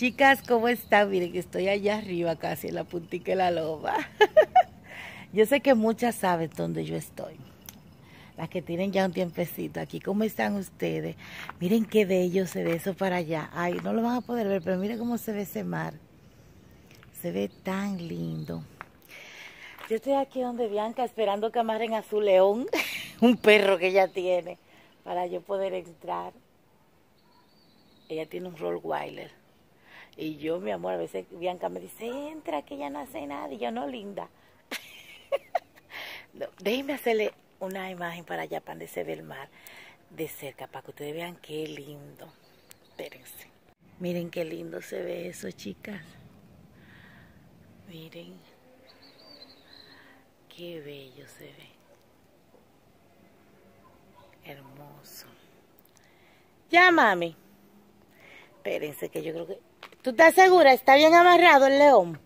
Chicas, ¿cómo están? Miren que estoy allá arriba, casi en la puntica de la loma. yo sé que muchas saben dónde yo estoy. Las que tienen ya un tiempecito aquí. ¿Cómo están ustedes? Miren qué bello se ve eso para allá. Ay, no lo van a poder ver, pero miren cómo se ve ese mar. Se ve tan lindo. Yo estoy aquí donde Bianca esperando que amarren a su león, un perro que ella tiene, para yo poder entrar. Ella tiene un Rottweiler. Y yo, mi amor, a veces Bianca me dice, entra, que ella no hace nada. Y yo, no, linda. no, déjenme hacerle una imagen para allá, para donde se ve el mar de cerca, para que ustedes vean qué lindo. Espérense. Miren qué lindo se ve eso, chicas. Miren. Qué bello se ve. Hermoso. Ya, mami. Espérense que yo creo que... ¿Tú estás segura? ¿Está bien amarrado el león?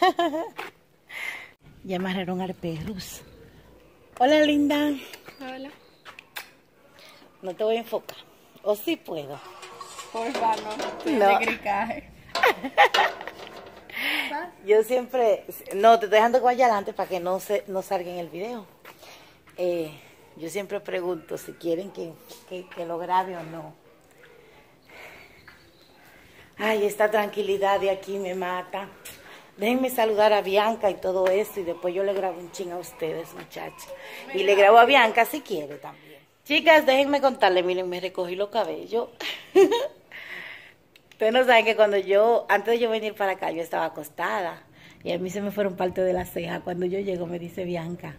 ya amarraron al perros. Hola, linda. Hola. No te voy a enfocar. ¿O sí puedo? Porfa, no. Estoy No. de. Yo siempre, no, te estoy dejando que vaya adelante para que no se, no salga en el video. Eh, yo siempre pregunto si quieren que, que, que lo grabe o no. Ay, esta tranquilidad de aquí me mata. Déjenme saludar a Bianca y todo eso y después yo le grabo un ching a ustedes, muchachos. Y le grabo a Bianca si quiere también. Chicas, déjenme contarle, miren, me recogí los cabellos. Ustedes no saben que cuando yo, antes de yo venir para acá, yo estaba acostada. Y a mí se me fueron parte de la ceja. Cuando yo llego, me dice Bianca,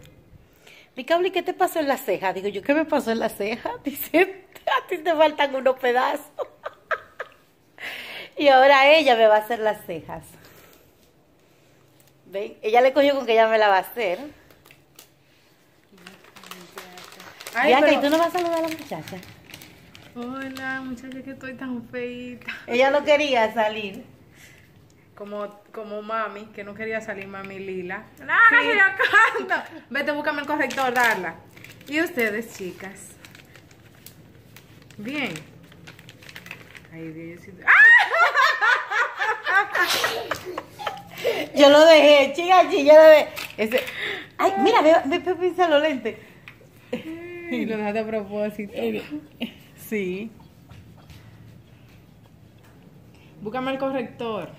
mi cable, ¿qué te pasó en la ceja? Digo yo, ¿qué me pasó en la ceja? Dice, a ti te faltan unos pedazos. Y ahora ella me va a hacer las cejas. ¿Ven? Ella le cogió con que ella me la va a hacer. Ay, pero- ¿y tú no vas a saludar a la muchacha? Hola, muchacha, que estoy tan feita. Ella no quería salir. Como, como mami, que no quería salir mami Lila. No, no, que yo canto. Vete, búscame el corrector, darla. Y ustedes, chicas. Bien. Ay, Diosito. ¡Ah! Yo lo dejé, chica, chi, yo lo dejé. Ese... Ay, mira, ve, ve, ve, pinza los lentes. Y lo dejaste a propósito. Sí. Búscame el corrector.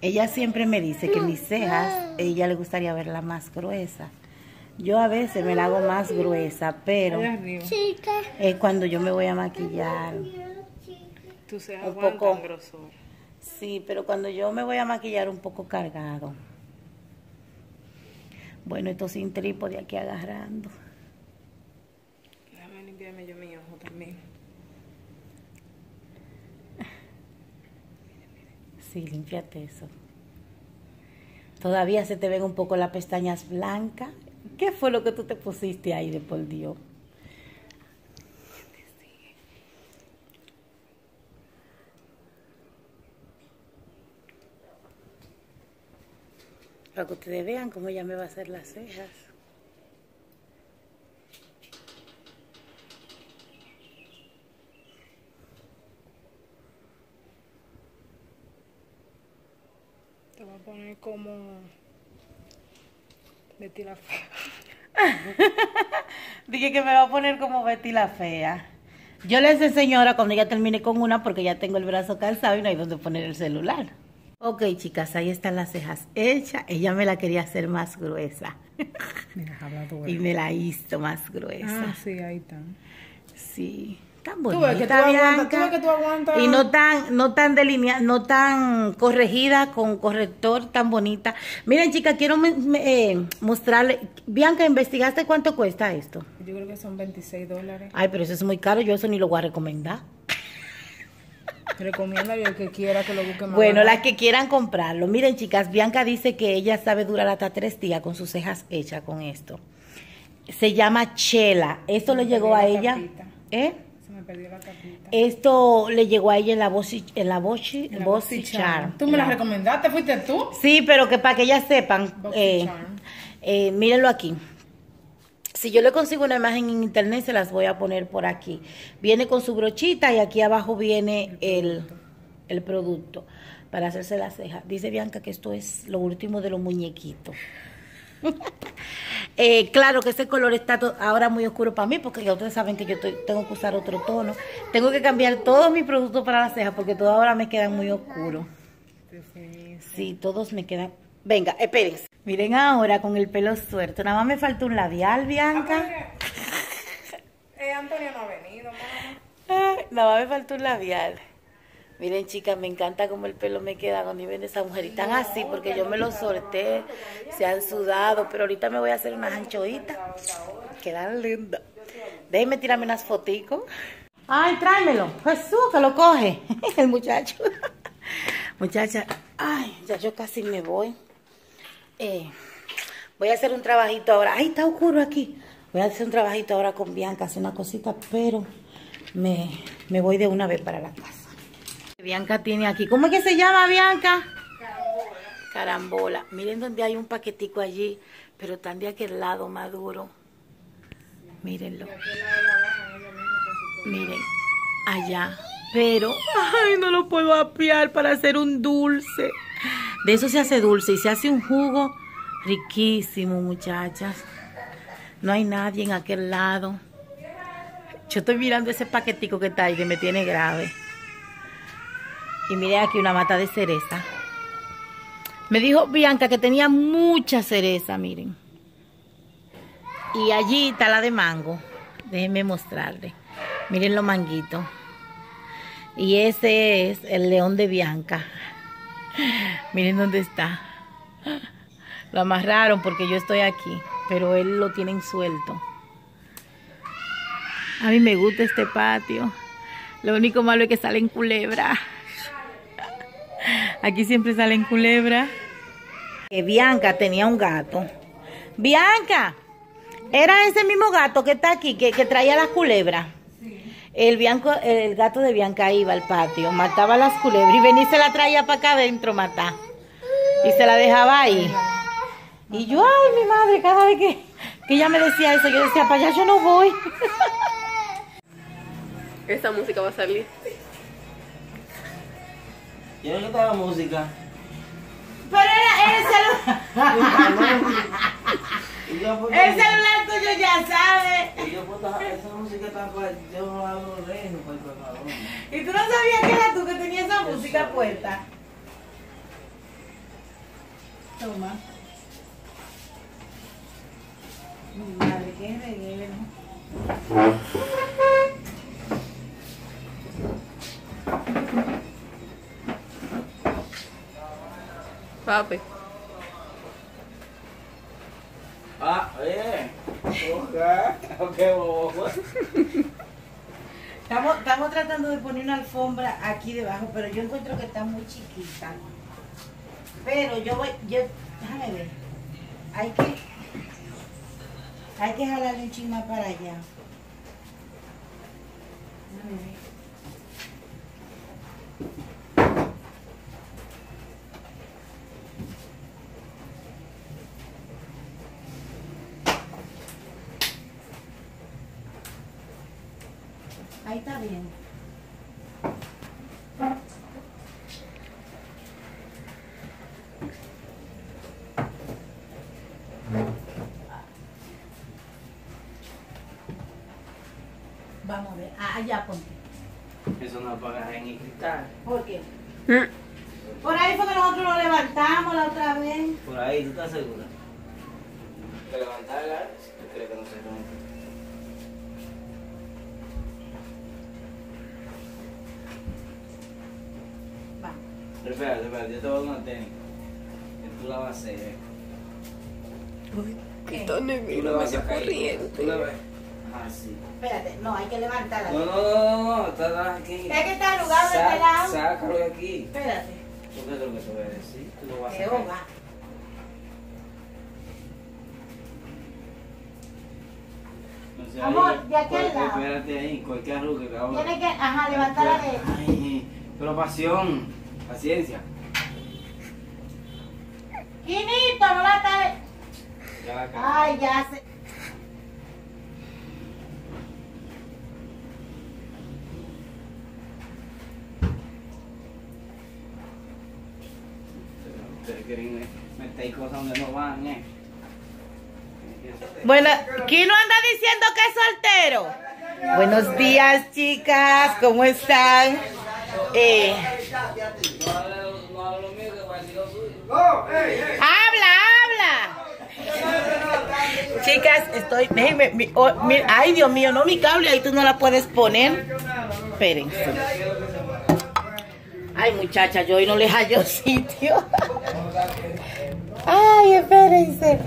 Ella siempre me dice que mis cejas, a ella le gustaría verla más gruesa. Yo a veces me la hago más gruesa, pero es cuando yo me voy a maquillar. Tú se Un poco. grosor. Sí, pero cuando yo me voy a maquillar un poco cargado. Bueno, esto sin trípode aquí agarrando. Déjame limpiarme yo mi ojo también. Sí, límpiate eso. Todavía se te ven un poco las pestañas blancas. ¿Qué fue lo que tú te pusiste ahí de por Dios? Para que ustedes vean cómo ella me va a hacer las cejas. Te voy a poner como Betty la fea. Dije que me va a poner como Betty la fea. Yo les enseño ahora cuando ya termine con una porque ya tengo el brazo cansado y no hay donde poner el celular. Ok, chicas, ahí están las cejas hechas. Ella me la quería hacer más gruesa Mira, y me la hizo más gruesa. Ah, sí, ahí está. Sí, tan Tú bonita, ves que tú ves que tú. Y no tan, no tan delineada, no tan corregida con corrector tan bonita. Miren, chicas, quiero me- me- eh, mostrarle. Bianca, ¿investigaste cuánto cuesta esto? Yo creo que son 26 dólares. Ay, pero eso es muy caro, yo eso ni lo voy a recomendar. Recomiéndale al que quiera que lo busque más Bueno, barato. las que quieran comprarlo. Miren, chicas, Bianca dice que ella sabe durar hasta tres días con sus cejas hechas con esto. Se llama Chela. Esto le llegó a ella. ¿Eh? Se me perdió la tapita. Esto le llegó a ella en la Bossy, en la La Bossy Bossy Charm. Tú me la La- recomendaste, fuiste tú. Sí, pero que para que ellas sepan, eh, Charm. eh, mírenlo aquí. Si yo le consigo una imagen en internet, se las voy a poner por aquí. Viene con su brochita y aquí abajo viene el, el producto para hacerse la ceja. Dice Bianca que esto es lo último de los muñequitos. Eh, claro que ese color está ahora muy oscuro para mí porque ya ustedes saben que yo tengo que usar otro tono. Tengo que cambiar todos mis productos para las cejas porque todos ahora me quedan muy oscuros. Sí, todos me quedan... Venga, espérense. Miren ahora con el pelo suelto. Nada más me falta un labial, Bianca. eh, Antonio no ha venido, mamá. nada más me falta un labial. Miren, chicas, me encanta cómo el pelo me queda cuando ven esa mujer. Y tan así, porque yo me lo solté, se han sudado, pero ahorita me voy a hacer unas anchoitas. Quedan lindas. Déjenme tirarme unas foticos. Ay, tráemelo. Jesús, que lo coge. El muchacho. Muchacha, ay, ya yo casi me voy. Eh, voy a hacer un trabajito ahora. Ay, está oscuro aquí. Voy a hacer un trabajito ahora con Bianca, hacer una cosita, pero me, me voy de una vez para la casa. Bianca tiene aquí. ¿Cómo es que se llama Bianca? Carambola. Carambola. Miren donde hay un paquetico allí, pero están de aquel lado maduro. Mírenlo. Miren, allá. Pero, ay, no lo puedo apiar para hacer un dulce. De eso se hace dulce y se hace un jugo riquísimo, muchachas. No hay nadie en aquel lado. Yo estoy mirando ese paquetico que está ahí que me tiene grave. Y mire aquí una mata de cereza. Me dijo Bianca que tenía mucha cereza, miren. Y allí está la de mango. Déjenme mostrarle. Miren los manguitos. Y ese es el león de Bianca. Miren dónde está. Lo amarraron porque yo estoy aquí. Pero él lo tienen suelto. A mí me gusta este patio. Lo único malo es que salen culebra. Aquí siempre salen culebra. Que Bianca tenía un gato. Bianca, era ese mismo gato que está aquí, que, traía las culebras. El, Bianco, el gato de Bianca iba al patio, mataba las culebras y venía y se la traía para acá adentro matar. Y se la dejaba ahí. Y yo, ay, mi madre, cada vez que, que ella me decía eso, yo decía, para allá yo no voy. Esta música va a salir. Yo no estaba música. Pero era el celular. el celular tuyo ya sabe. Y yo puta, esa música está para. Yo no hago reino para el preparador. ¿Y tú no sabías que era tú que tenías esa música puesta? Toma. Mi madre, qué reguero. Papi. Ah. Ok, Estamos, estamos tratando de poner una alfombra aquí debajo, pero yo encuentro que está muy chiquita. Pero yo voy, yo, déjame ver. Hay que, hay que jalarle un chisme para allá. Déjame ver. Ahí está bien. Vamos a ver. Ah, allá ponte. Eso no apagas en el cristal. ¿Por qué? ¿Eh? Por ahí fue que nosotros lo levantamos la otra vez. Por ahí, ¿tú estás segura? ¿Te levantarla? ¿Tú crees que no se rompe? Espera, espera, yo te voy a dar una técnica. Que tú la vas a hacer. ¿eh? Uy, qué tan negro me corriente. Tú la. Ah, sí. Espérate, no, hay que levantarla. No, no, no, no, no, está aquí. Es que está arrugado de este lado. Sácalo de aquí. Espérate. ¿Tú qué es lo que te voy a decir? Tú lo vas a sacar. No Amor, de aquel lado. Espérate ahí, cualquier arruga que ahora. Tiene que, ajá, levantarla de. Ay, pero pasión. Paciencia. Quinito, no la está. Ya la Ay, ya se. me metéis cosas donde no van, ¿eh? Bueno, ¿quién no anda diciendo que es soltero? Buenos días, chicas, ¿cómo están? Eh, habla, habla. Chicas, estoy. déjenme, mi- oh, mi- ay, Dios mío, no mi cable, ahí tú no la puedes poner. Espérense. Ay, muchacha, yo hoy no les hallo sitio. Ay, espérense.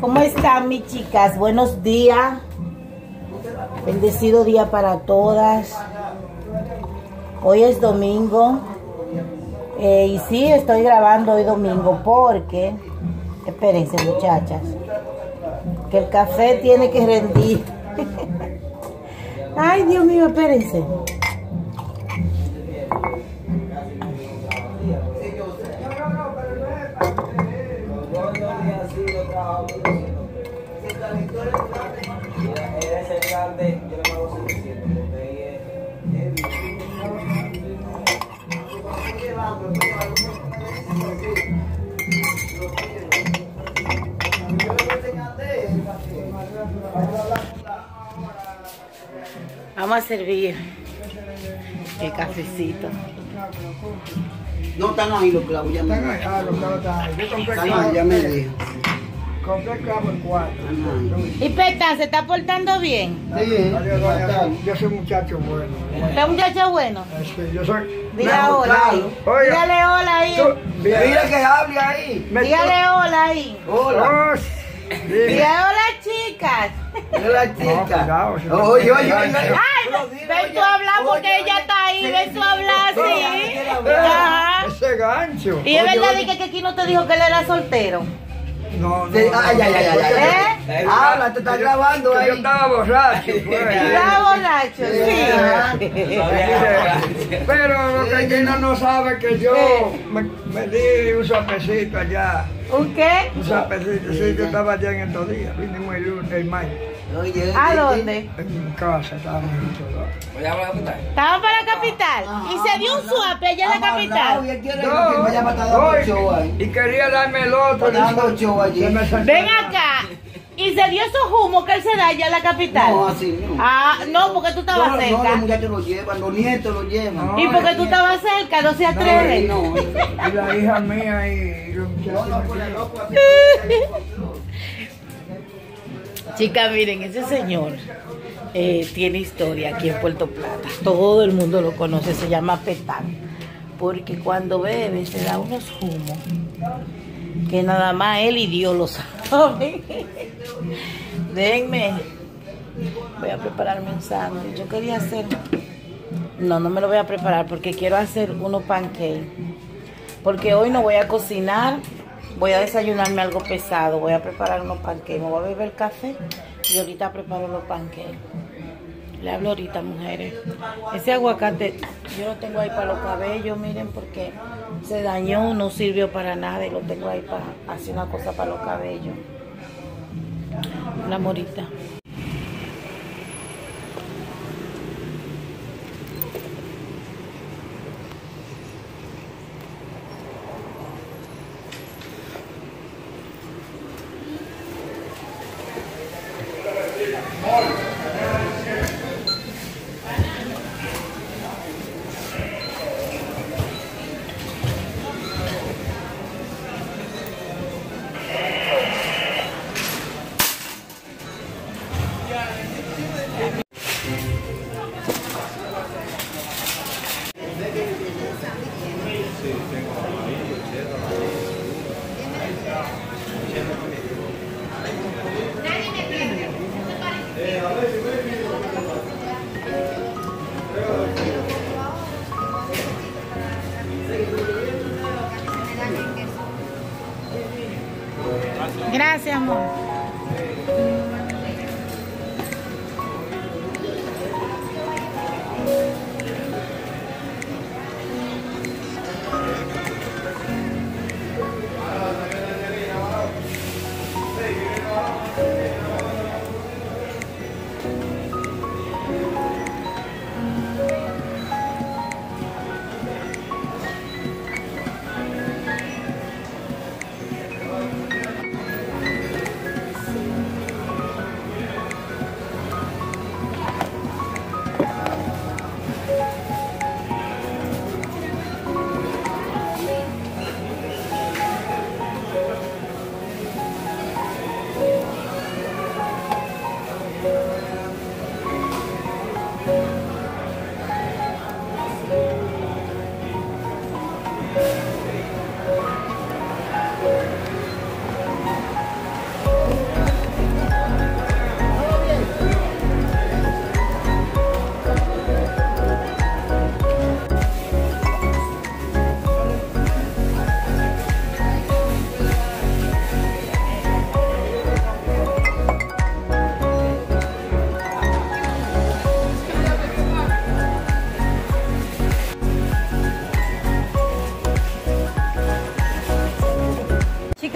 ¿Cómo están mis chicas? Buenos días. Bendecido día para todas. Hoy es domingo. Eh, y sí, estoy grabando hoy domingo porque, espérense muchachas, que el café tiene que rendir. Ay, Dios mío, espérense. Vamos a servir el cafecito. No están ahí los clavos, ya me ahí, ah, los clavos están ahí. Yo compré Están ahí, clavos. ya me dijo. Compré clavos en cuatro. ¿Y Peta se está portando bien? Sí. Yo soy muchacho bueno. ¿Está muchacho bueno? Este, yo soy. Diga hola ahí. Dígale hola ahí. Mira, que hable ahí. Dígale hola ahí. Hola. Dime. Dígale hola chicas. Mira la No, chica. cuidado, si no- Oye, oye, oye. Ay, ven tú a hablar porque ella está ahí. Ven tú a hablar así. Ajá. Ese gancho. Y es verdad que, aquí no te dijo que él era soltero. No, no. Sí, ay, ay, ay, ay, ay. ¿Eh? Habla, te estás grabando Que Yo ahí. estaba borracho, pues. Está borracho, sí. Pero lo que Gina no sabe que yo me, me di un sapecito allá. ¿Un qué? Un sapecito, sí, yo estaba allá en estos días. Vinimos el lunes, el mayo. ¿A dónde? En mi casa estábamos tal. Estaba para la capital. Y se dio un suape allá en la capital. No, y- quería darme el otro. Ven acá. Y se dio esos humos que él se da allá en la capital. No, así no. Ah, no, porque tú No, estabas no, los cerca. muchachos lo llevan, los nietos lo llevan. No. Y porque tú estabas cerca, no se atreve. No, Y la hija mía y los muchachos. Chicas, miren, ese señor eh, tiene historia aquí en Puerto Plata. Todo el mundo lo conoce, se llama Petán. Porque cuando bebe se da unos humos que nada más él y Dios lo saben. Déjenme, voy a prepararme un sándwich. Yo quería hacer, no, no me lo voy a preparar porque quiero hacer unos pancakes. Porque hoy no voy a cocinar, voy a desayunarme algo pesado, voy a preparar unos pancakes, me voy a beber café y ahorita preparo los pancakes. Le hablo ahorita, mujeres. Ese aguacate yo lo tengo ahí para los cabellos, miren, porque se dañó, no sirvió para nada y lo tengo ahí para hacer una cosa para los cabellos. Una morita.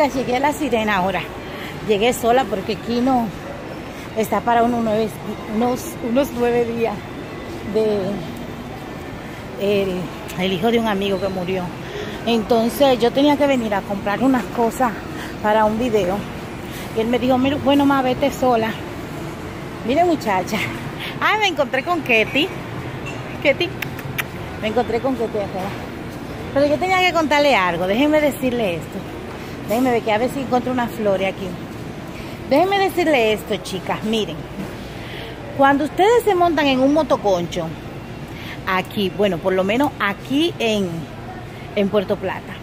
Llegué a la sirena ahora. Llegué sola porque Kino está para unos nueve, unos, unos nueve días de el, hijo de un amigo que murió. Entonces yo tenía que venir a comprar unas cosas para un video. Y él me dijo, "Mira, bueno, ma, vete sola. Mire muchacha. Ay, me encontré con Ketty. Ketty. Me encontré con Ketty acá. Pero yo tenía que contarle algo. Déjenme decirle esto. Déjenme ver que a ver si encuentro una flor aquí. Déjenme decirle esto, chicas. Miren. Cuando ustedes se montan en un motoconcho, aquí, bueno, por lo menos aquí en, en Puerto Plata,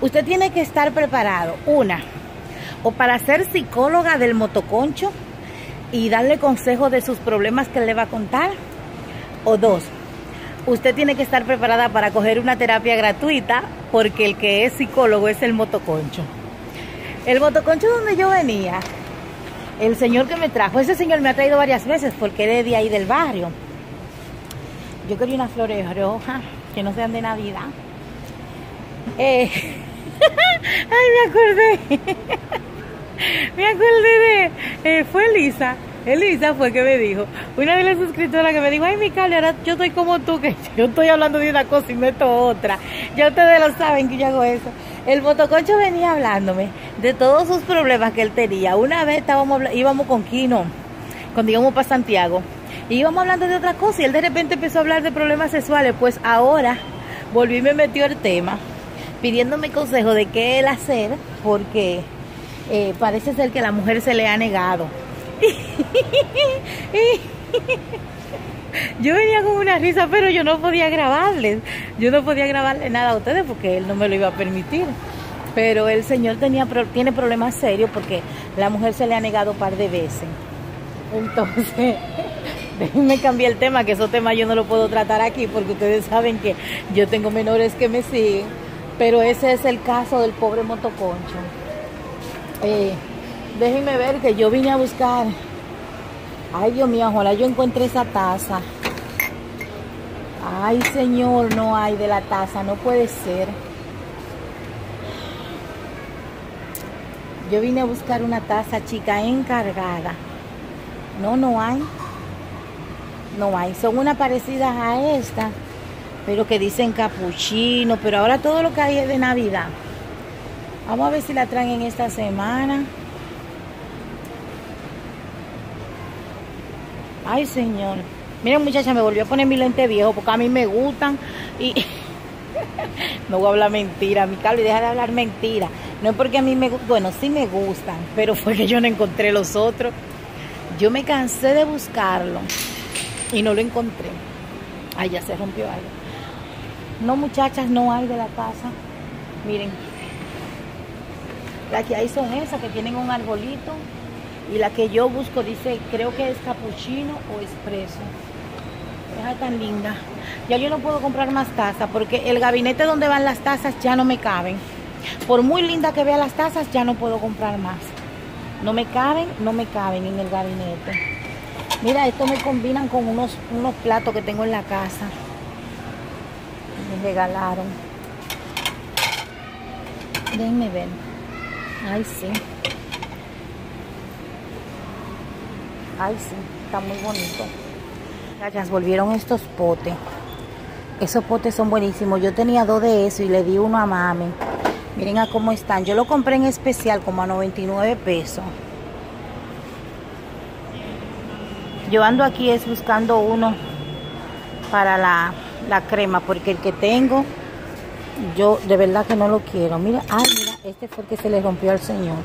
usted tiene que estar preparado, una, o para ser psicóloga del motoconcho y darle consejos de sus problemas que le va a contar, o dos, usted tiene que estar preparada para coger una terapia gratuita porque el que es psicólogo es el motoconcho. El motoconcho donde yo venía, el señor que me trajo, ese señor me ha traído varias veces porque es de ahí del barrio. Yo quería unas flores rojas que no sean de Navidad. Eh, ay, me acordé. me acordé de. eh, fue Elisa. Elisa fue que me dijo. Una de las suscriptoras que me dijo: Ay, mi Cali, ahora yo estoy como tú, que yo estoy hablando de una cosa y meto otra. Ya ustedes lo saben que yo hago eso. El motoconcho venía hablándome de todos sus problemas que él tenía. Una vez estábamos, íbamos con Kino, cuando íbamos para Santiago, y íbamos hablando de otra cosa y él de repente empezó a hablar de problemas sexuales. Pues ahora volví y me metió el tema, pidiéndome consejo de qué él hacer, porque eh, parece ser que la mujer se le ha negado. Yo venía con una risa, pero yo no podía grabarles. Yo no podía grabarle nada a ustedes porque él no me lo iba a permitir. Pero el señor tenía, tiene problemas serios porque la mujer se le ha negado un par de veces. Entonces, déjenme cambiar el tema, que esos temas yo no lo puedo tratar aquí porque ustedes saben que yo tengo menores que me siguen. Pero ese es el caso del pobre motoconcho. Eh, déjenme ver que yo vine a buscar. Ay, Dios mío, ojalá yo encuentre esa taza. Ay, señor, no hay de la taza, no puede ser. Yo vine a buscar una taza chica encargada. No, no hay. No hay. Son unas parecidas a esta, pero que dicen capuchino. Pero ahora todo lo que hay es de Navidad. Vamos a ver si la traen en esta semana. Ay, señor. Miren, muchacha, me volvió a poner mi lente viejo porque a mí me gustan y no voy a hablar mentira, mi Carlos, deja de hablar mentira. No es porque a mí me gu- bueno, sí me gustan, pero fue que yo no encontré los otros. Yo me cansé de buscarlo y no lo encontré. Ay, ya se rompió algo. No, muchachas, no hay de la casa. Miren. Las que hay son esas que tienen un arbolito. Y la que yo busco dice, creo que es capuchino o espresso. Esa tan linda. Ya yo no puedo comprar más tazas porque el gabinete donde van las tazas ya no me caben. Por muy linda que vea las tazas, ya no puedo comprar más. No me caben, no me caben en el gabinete. Mira, esto me combinan con unos, unos platos que tengo en la casa. Me regalaron. Déjenme ver. Ay, sí. Ay, sí, está muy bonito. Muchachas, volvieron estos potes. Esos potes son buenísimos. Yo tenía dos de esos y le di uno a mami. Miren a cómo están. Yo lo compré en especial como a 99 pesos. Yo ando aquí es buscando uno para la, la crema porque el que tengo yo de verdad que no lo quiero. Mira, ay, mira, este fue el que se le rompió al señor.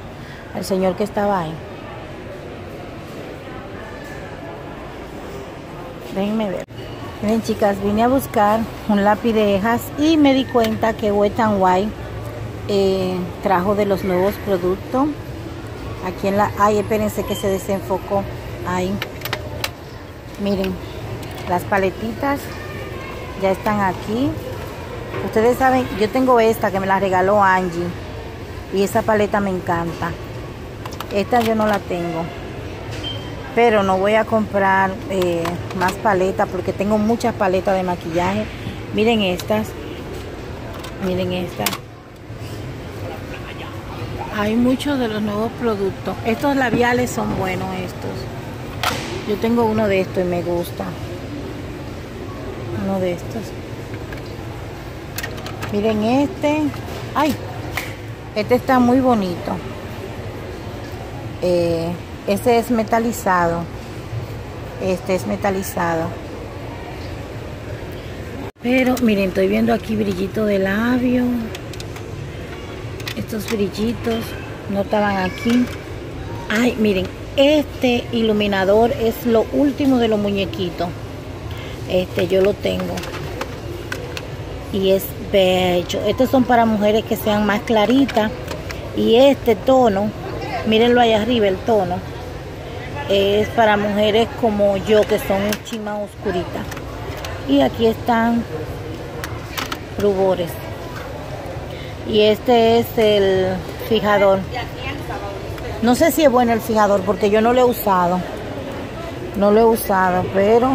Al señor que estaba ahí. Déjenme ver. Miren chicas, vine a buscar un lápiz de cejas y me di cuenta que Wet n Wild eh, trajo de los nuevos productos. Aquí en la... Ay, espérense que se desenfocó. Ahí. Miren, las paletitas ya están aquí. Ustedes saben, yo tengo esta que me la regaló Angie. Y esa paleta me encanta. Esta yo no la tengo pero no voy a comprar eh, más paletas porque tengo muchas paletas de maquillaje miren estas miren estas Hay muchos de los nuevos productos. Estos labiales son buenos estos. Yo tengo uno de estos y me gusta. Uno de estos. Miren este. Ay, este está muy bonito. Eh, este es metalizado. Este es metalizado. Pero miren, estoy viendo aquí brillito de labio. Estos brillitos no estaban aquí. Ay, miren, este iluminador es lo último de los muñequitos. Este yo lo tengo. Y es bello. Estos son para mujeres que sean más claritas. Y este tono, mírenlo allá arriba, el tono, es para mujeres como yo que son más oscuritas. Y aquí están rubores. Y este es el fijador. No sé si es bueno el fijador porque yo no lo he usado. No lo he usado, pero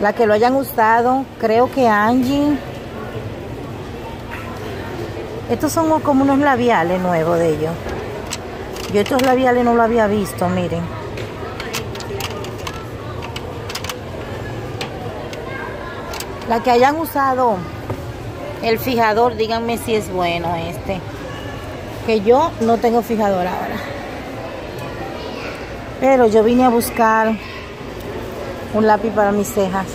la que lo hayan usado, creo que Angie. Estos son como unos labiales nuevos de ellos. Yo estos labiales no lo había visto, miren. La que hayan usado el fijador, díganme si es bueno este. Que yo no tengo fijador ahora. Pero yo vine a buscar un lápiz para mis cejas.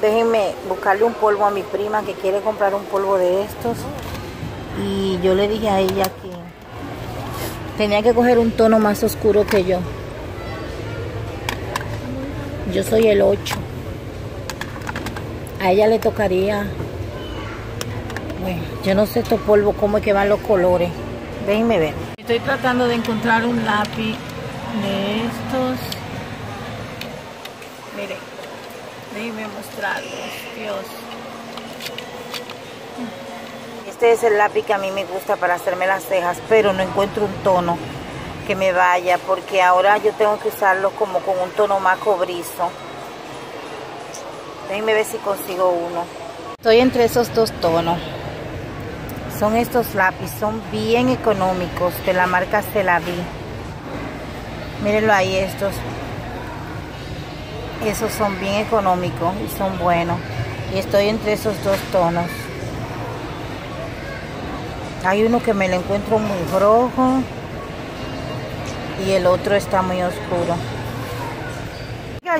Déjenme buscarle un polvo a mi prima que quiere comprar un polvo de estos. Y yo le dije a ella que tenía que coger un tono más oscuro que yo. Yo soy el 8. A ella le tocaría... Bueno, yo no sé estos polvos cómo es que van los colores. Déjenme ver. Estoy tratando de encontrar un lápiz de estos. Miren, déjenme mostrarlos. Dios. Este es el lápiz que a mí me gusta para hacerme las cejas, pero no encuentro un tono que me vaya, porque ahora yo tengo que usarlo como con un tono más cobrizo. Déjenme ver si consigo uno. Estoy entre esos dos tonos. Son estos lápices, son bien económicos, de la marca Celavi. Mírenlo ahí estos. Esos son bien económicos y son buenos. Y estoy entre esos dos tonos. Hay uno que me lo encuentro muy rojo y el otro está muy oscuro.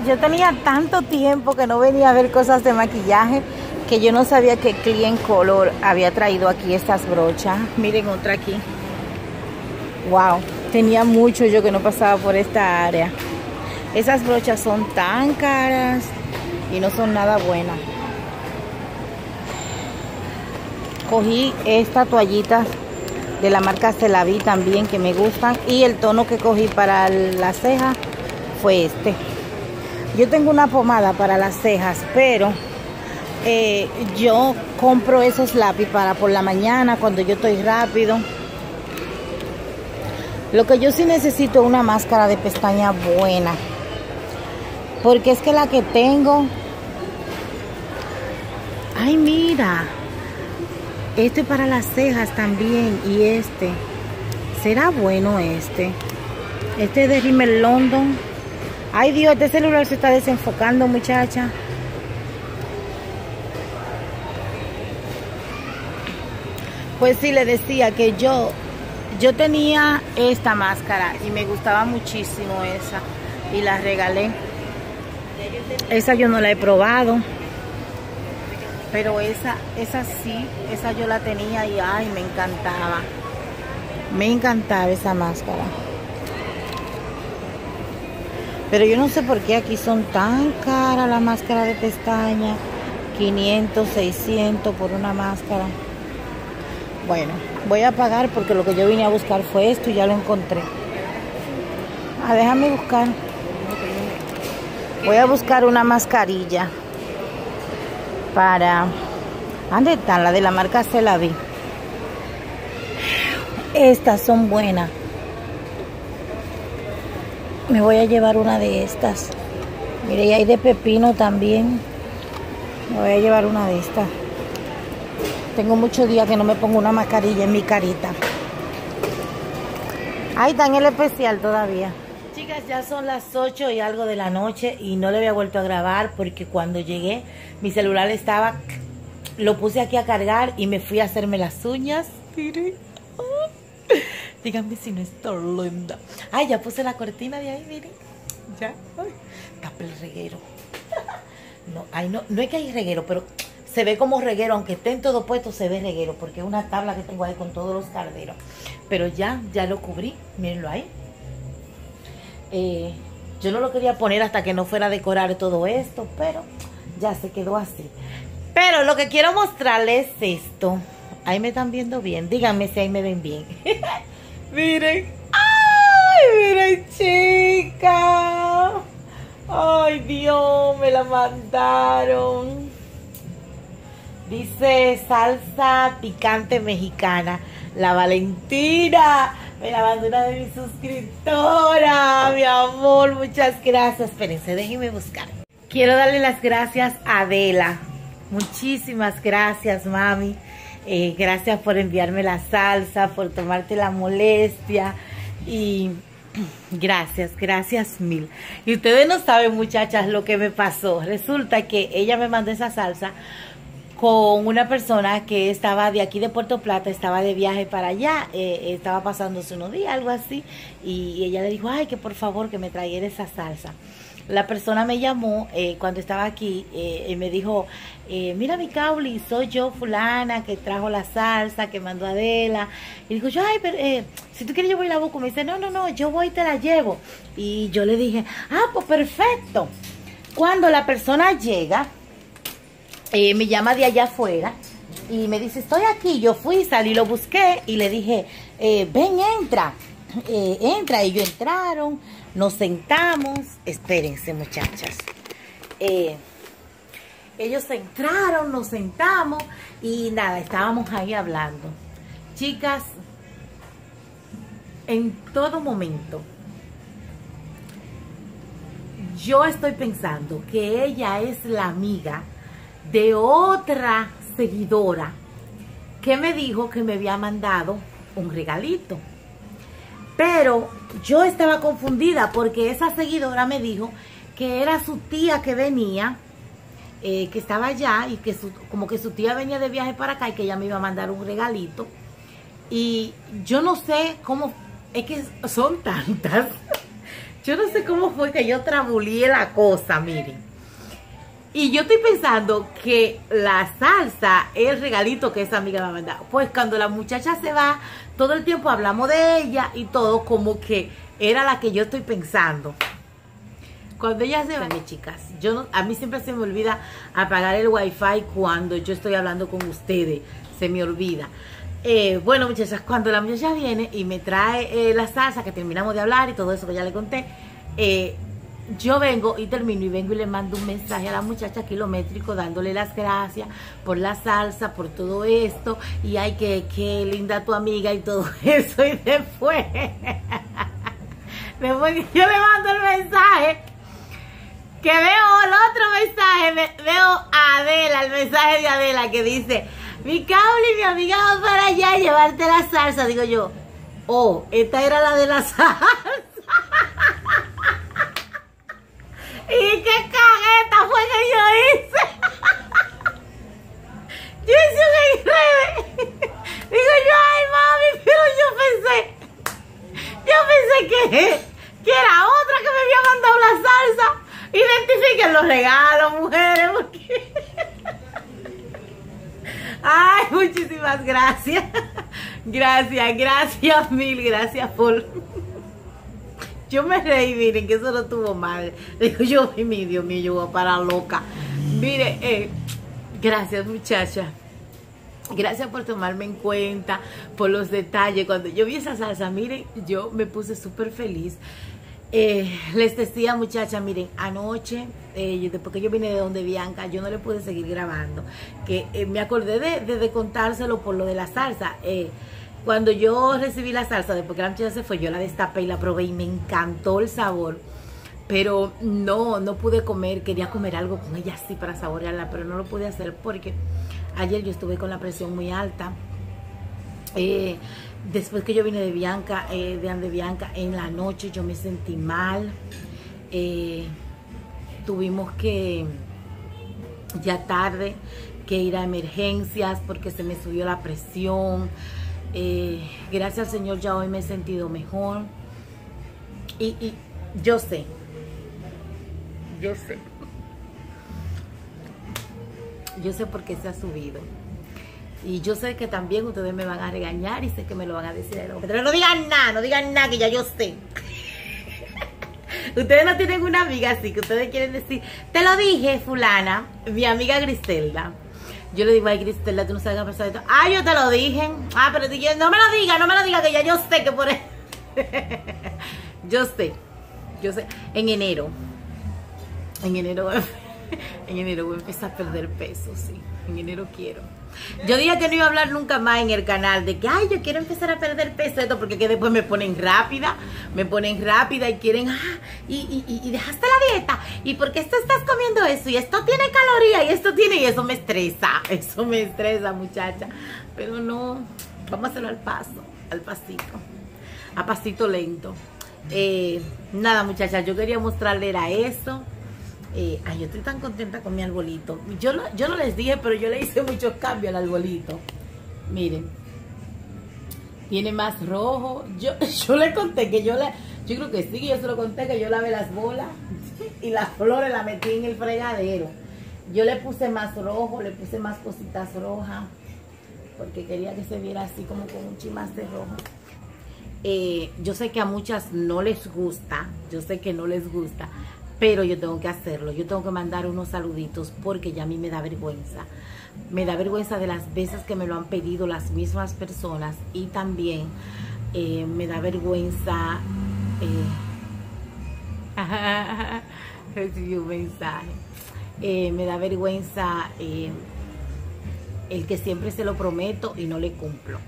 Yo tenía tanto tiempo que no venía a ver cosas de maquillaje que yo no sabía que Clean Color había traído aquí estas brochas. Miren otra aquí. Wow, tenía mucho yo que no pasaba por esta área. Esas brochas son tan caras y no son nada buenas. Cogí esta toallita de la marca Celavi también que me gustan y el tono que cogí para la ceja fue este. Yo tengo una pomada para las cejas, pero eh, yo compro esos lápiz para por la mañana cuando yo estoy rápido. Lo que yo sí necesito es una máscara de pestaña buena. Porque es que la que tengo... Ay, mira. Este para las cejas también. Y este. ¿Será bueno este? Este de Rimmel London. Ay Dios, este celular se está desenfocando, muchacha. Pues sí, le decía que yo, yo tenía esta máscara y me gustaba muchísimo esa y la regalé. Esa yo no la he probado, pero esa, esa sí, esa yo la tenía y ay, me encantaba. Me encantaba esa máscara. Pero yo no sé por qué aquí son tan caras las máscaras de pestaña. 500, 600 por una máscara. Bueno, voy a pagar porque lo que yo vine a buscar fue esto y ya lo encontré. Ah, déjame buscar. Voy a buscar una mascarilla para... ¿Dónde están? La de la marca Celavi. Estas son buenas. Me voy a llevar una de estas. Mire, y hay de pepino también. Me voy a llevar una de estas. Tengo muchos días que no me pongo una mascarilla en mi carita. Ahí está en el especial todavía. Chicas, ya son las 8 y algo de la noche y no le había vuelto a grabar porque cuando llegué mi celular estaba... Lo puse aquí a cargar y me fui a hacerme las uñas. Miren. Díganme si no estoy linda. Ay, ya puse la cortina de ahí, miren. Ya. Ay, tapa el reguero. No, ay, no, no es que hay reguero, pero se ve como reguero, aunque estén todo puesto, se ve reguero, porque es una tabla que tengo ahí con todos los carderos. Pero ya, ya lo cubrí, mírenlo ahí. Eh, yo no lo quería poner hasta que no fuera a decorar todo esto, pero ya se quedó así. Pero lo que quiero mostrarles es esto. Ahí me están viendo bien. Díganme si ahí me ven bien. miren. ¡Ay, miren, chica! ¡Ay, Dios! Me la mandaron. Dice salsa picante mexicana. La Valentina. Me la una de mis suscriptoras. Mi amor, muchas gracias. Espérense, déjenme buscar. Quiero darle las gracias a Adela. Muchísimas gracias, mami. Eh, gracias por enviarme la salsa, por tomarte la molestia. Y gracias, gracias mil. Y ustedes no saben, muchachas, lo que me pasó. Resulta que ella me mandó esa salsa con una persona que estaba de aquí de Puerto Plata, estaba de viaje para allá, eh, estaba pasándose unos días, algo así, y ella le dijo, ay, que por favor que me traiga esa salsa. La persona me llamó eh, cuando estaba aquí eh, y me dijo, mira mi Cauli, soy yo fulana que trajo la salsa, que mandó Adela. Y dijo, yo, ay, pero si tú quieres yo voy la busco. Me dice, no, no, no, yo voy y te la llevo. Y yo le dije, ah, pues perfecto. Cuando la persona llega, eh, me llama de allá afuera y me dice, estoy aquí. Yo fui, salí, lo busqué y le dije, eh, ven, entra. Eh, entra, ellos entraron, nos sentamos. Espérense, muchachas. Ellos entraron, nos sentamos y nada, estábamos ahí hablando. Chicas, en todo momento, yo estoy pensando que ella es la amiga de otra seguidora que me dijo que me había mandado un regalito. Pero yo estaba confundida porque esa seguidora me dijo que era su tía que venía, eh, que estaba allá y que como que su tía venía de viaje para acá y que ella me iba a mandar un regalito. Y yo no sé cómo, es que son tantas. Yo no sé cómo fue que yo trabulié la cosa, miren. Y yo estoy pensando que la salsa es el regalito que esa amiga me ha mandado. Pues cuando la muchacha se va, todo el tiempo hablamos de ella y todo como que era la que yo estoy pensando. Cuando ella se va, mis chicas, yo no- a mí siempre se me olvida apagar el wifi cuando yo estoy hablando con ustedes. Se me olvida. Eh, bueno, muchachas, cuando la muchacha viene y me trae eh, la salsa, que terminamos de hablar y todo eso que ya le conté, eh, yo vengo y termino y vengo y le mando un mensaje a la muchacha kilométrico dándole las gracias por la salsa, por todo esto, y ay, que, que linda tu amiga y todo eso, y después, después yo le mando el mensaje, que veo el otro mensaje, me- veo a Adela, el mensaje de Adela que dice, mi Cauli, mi amiga va para allá a llevarte la salsa, digo yo, oh, esta era la de la salsa. ¿Y qué cagueta fue que yo hice? yo hice un. Digo yo, ay mami, pero yo pensé, yo pensé que, que era otra que me había mandado la salsa. Identifiquen los regalos, mujeres, porque... Ay, muchísimas gracias. Gracias, gracias, mil gracias por... Yo me reí, miren, que eso no tuvo mal. Digo yo, mi Dios mío, yo voy a parar loca. Mire, eh, gracias muchacha. Gracias por tomarme en cuenta, por los detalles. Cuando yo vi esa salsa, miren, yo me puse súper feliz. Eh, les decía, muchacha, miren, anoche, eh, después que yo vine de donde Bianca, yo no le pude seguir grabando. Que eh, me acordé de, de, de contárselo por lo de la salsa. Cuando yo recibí la salsa, después que la muchacha se fue, yo la destapé y la probé y me encantó el sabor. Pero no, no pude comer, quería comer algo con ella así para saborearla, pero no lo pude hacer porque Ayer yo estuve con la presión muy alta. Eh, después que yo vine de Bianca, eh, de Ande Bianca, en la noche yo me sentí mal. Eh, tuvimos que, ya tarde, que ir a emergencias porque se me subió la presión. Eh, gracias al Señor ya hoy me he sentido mejor. Y, y yo sé, yo sé, yo sé por qué se ha subido. Y yo sé que también ustedes me van a regañar y sé que me lo van a decir. Pero no digan nada, no digan nada, que ya yo sé. Ustedes no tienen una amiga así que ustedes quieren decir, te lo dije, fulana, mi amiga Griselda. Yo le digo, ay Griselda, tú no sabes qué pasar esto. Ah, yo te lo dije. Ah, pero no me lo diga, no me lo diga, que ya yo sé que por eso. yo sé, yo sé. En enero, en enero, en enero voy a empezar a perder peso, sí. En enero quiero. Yo dije que no iba a hablar nunca más en el canal de que, ay, yo quiero empezar a perder peso, esto, porque que después me ponen rápida, me ponen rápida y quieren, ah, y, y, y- dejaste la dieta, y porque esto estás comiendo eso, y esto tiene caloría, y esto tiene, y eso me estresa, eso me estresa, muchacha. Pero no, vamos a hacerlo al paso, al pasito, a pasito lento. Eh, nada, muchachas, yo quería mostrarle era eso. Ay, yo estoy tan contenta con mi arbolito. Yo no, yo no les dije, pero yo le hice muchos cambios al arbolito. Miren. Tiene más rojo. Yo, yo le conté que yo le... Yo creo que sí, que yo se lo conté que yo lavé las bolas y las flores las metí en el fregadero. Yo le puse más rojo, le puse más cositas rojas, porque quería que se viera así como con un chimás de rojo. Eh, yo sé que a muchas no les gusta, yo sé que no les gusta, pero yo tengo que hacerlo, yo tengo que mandar unos saluditos porque ya a mí me da vergüenza. Me da vergüenza de las veces que me lo han pedido las mismas personas y también eh, me da vergüenza eh, recibí un mensaje. Eh, me da vergüenza eh, el que siempre se lo prometo y no le cumplo.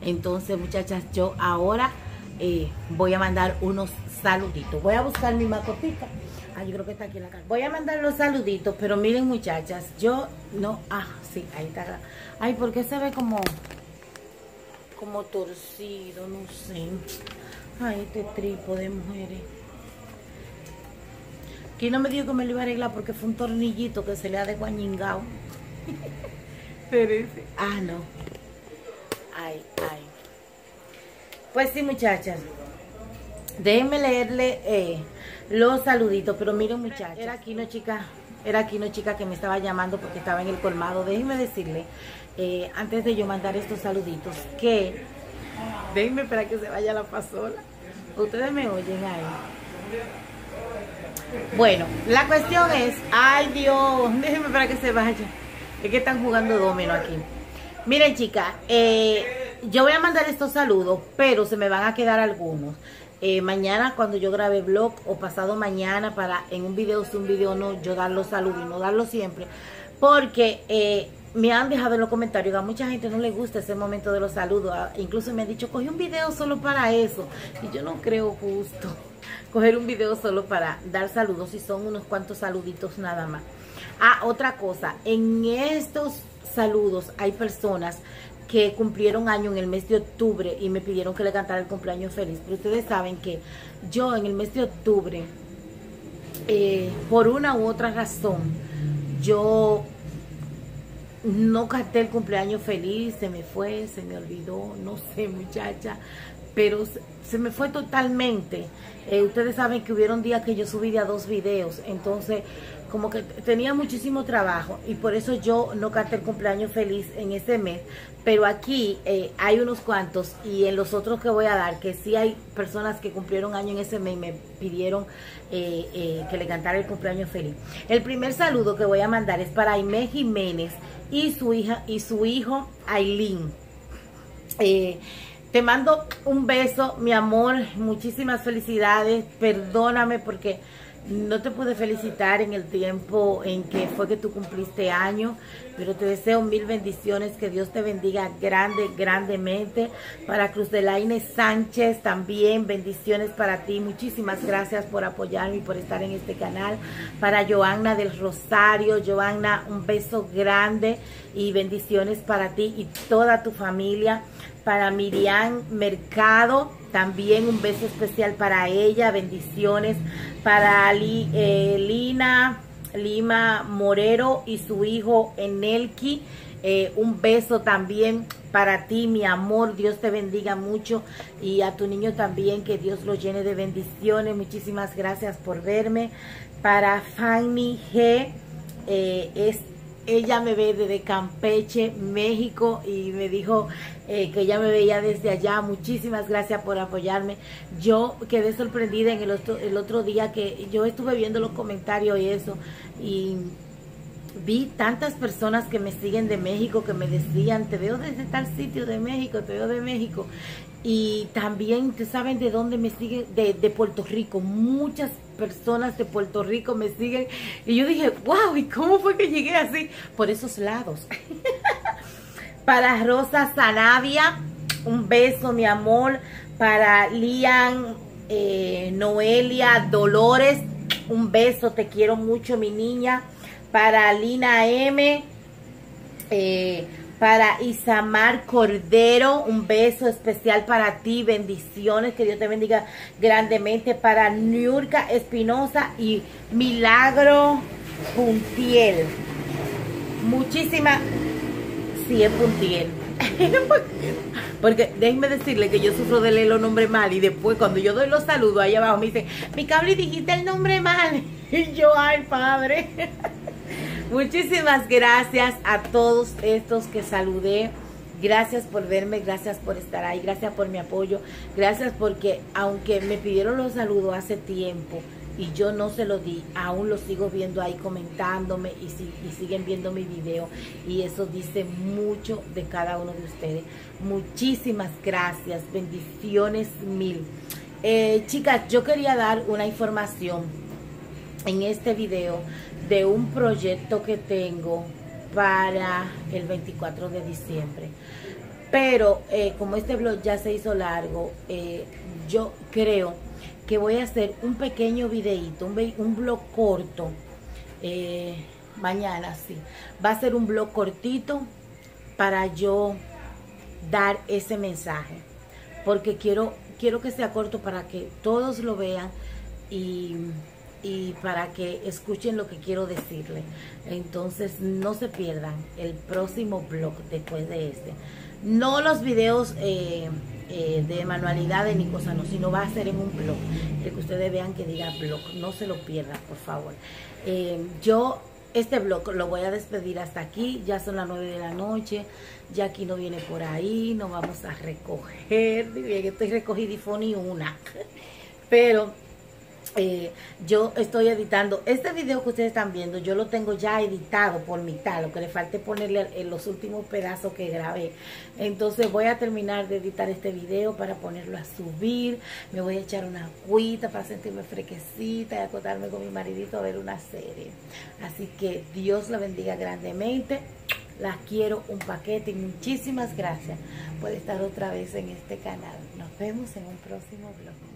Entonces, muchachas, yo ahora eh, voy a mandar unos saluditos. Voy a buscar mi macotica. Ah, yo creo que está aquí la casa. Voy a mandar los saluditos, pero miren, muchachas, yo no. Ah, sí, ahí está. Ay, ¿por qué se ve como. como torcido? No sé. Ay, este trípode, mujeres. Aquí no me dijo que me lo iba a arreglar porque fue un tornillito que se le ha desguañingado. Ah, no. Ay, ay. Pues sí, muchachas. Déjenme leerle eh, los saluditos, pero miren, muchachas. Era aquí una chica, era aquí una chica que me estaba llamando porque estaba en el colmado. Déjenme decirle, eh, antes de yo mandar estos saluditos, que déjenme esperar que se vaya la pasola. Ustedes me oyen ahí. Bueno, la cuestión es, ay Dios, déjenme para que se vaya. Es que están jugando domino aquí. Miren, chicas, eh, yo voy a mandar estos saludos, pero se me van a quedar algunos. Eh, mañana cuando yo grabe vlog o pasado mañana para en un video, si un video no, yo dar los saludos y no darlos siempre. Porque eh, me han dejado en los comentarios a mucha gente no le gusta ese momento de los saludos. Ah, Incluso me han dicho, cogí un video solo para eso. Y yo no creo justo coger un video solo para dar saludos y son unos cuantos saluditos nada más. Ah, otra cosa, en estos saludos hay personas que cumplieron año en el mes de octubre y me pidieron que le cantara el cumpleaños feliz. Pero ustedes saben que yo en el mes de octubre, eh, por una u otra razón, yo no canté el cumpleaños feliz, se me fue, se me olvidó, no sé muchacha, pero se, me fue totalmente. Eh, ustedes saben que hubieron días que yo subí a dos videos, entonces como que tenía muchísimo trabajo y por eso yo no canté el cumpleaños feliz en ese mes, pero aquí eh, hay unos cuantos y en los otros que voy a dar, que sí hay personas que cumplieron año en ese mes y me pidieron eh, eh, que le cantara el cumpleaños feliz. El primer saludo que voy a mandar es para Aimé Jiménez y su hija y su hijo Aileen. Te mando un beso, mi amor, muchísimas felicidades, perdóname porque no te pude felicitar en el tiempo en que fue que tú cumpliste año, pero te deseo mil bendiciones, que Dios te bendiga grande, grandemente. Para Cruz de la Inés Sánchez también, bendiciones para ti. Muchísimas gracias por apoyarme y por estar en este canal. Para Joanna del Rosario, Joanna, un beso grande y bendiciones para ti y toda tu familia. Para Miriam Mercado, también un beso especial para ella, bendiciones. Para eh, Lina Lima Morero y su hijo Enelki, eh, un beso también para ti, mi amor. Dios te bendiga mucho y a tu niño también, que Dios lo llene de bendiciones. Muchísimas gracias por verme. Para Fanny G, eh, es ella me ve desde Campeche, México, y me dijo eh, que ella me veía desde allá. Muchísimas gracias por apoyarme. Yo quedé sorprendida en el otro, el otro día que yo estuve viendo los comentarios y eso, y vi tantas personas que me siguen de México que me decían, te veo desde tal sitio de México, te veo de México. Y también, ¿te saben de dónde me siguen? De, de Puerto Rico. Muchas personas de Puerto Rico me siguen. Y yo dije, wow, ¿y cómo fue que llegué así? Por esos lados. Para Rosa Sanavia, un beso, mi amor. Para Lian, eh, Noelia, Dolores, un beso, te quiero mucho, mi niña. Para Lina M, eh, para Isamar Cordero, un beso especial para ti, bendiciones, que Dios te bendiga grandemente. Para Niurka Espinosa y Milagro Puntiel. Muchísimas, sí es Puntiel. Porque déjenme decirle que yo sufro de leer los nombres mal y después cuando yo doy los saludos ahí abajo me dicen, mi cable dijiste el nombre mal. Y yo, ay padre. Muchísimas gracias a todos estos que saludé. Gracias por verme, gracias por estar ahí, gracias por mi apoyo, gracias porque aunque me pidieron los saludos hace tiempo y yo no se lo di, aún lo sigo viendo ahí comentándome y, si- siguen viendo mi video y eso dice mucho de cada uno de ustedes. Muchísimas gracias, bendiciones mil. Eh, chicas, yo quería dar una información en este video de un proyecto que tengo para el 24 de diciembre. Pero eh, como este blog ya se hizo largo, eh, yo creo que voy a hacer un pequeño videíto, un, un blog corto. eh, mañana sí. Va a ser un blog cortito para yo dar ese mensaje. Porque quiero, quiero que sea corto para que todos lo vean y, y para que escuchen lo que quiero decirle. Entonces no se pierdan el próximo blog después de este. No los videos eh, eh, de manualidades ni cosas, no, sino va a ser en un blog. Que ustedes vean que diga blog. No se lo pierdan, por favor. Eh, yo este blog lo voy a despedir hasta aquí. Ya son las 9 de la noche. Ya aquí no viene por ahí. No vamos a recoger. Estoy recogidifo ni una. Pero eh, yo estoy editando. Este video que ustedes están viendo yo lo tengo ya editado por mitad lo que le falte ponerle en los últimos pedazos que grabé. Entonces voy a terminar de editar este video para ponerlo a subir. Me voy a echar una agüita para sentirme fresquecita y acotarme con mi maridito a ver una serie. Así que Dios la bendiga grandemente. Las quiero un paquete y muchísimas gracias por estar otra vez en este canal. Nos vemos en un próximo vlog